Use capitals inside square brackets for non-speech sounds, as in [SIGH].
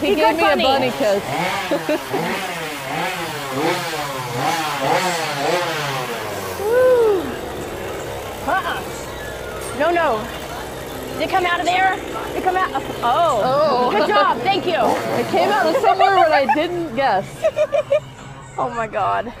He gave me bunny. a bunny kiss. [LAUGHS] Uh-uh. No, no. Did it come out of there? Did it come out? Oh. Oh. Good job. Thank you. It came out of somewhere where I didn't guess. [LAUGHS] Oh my God.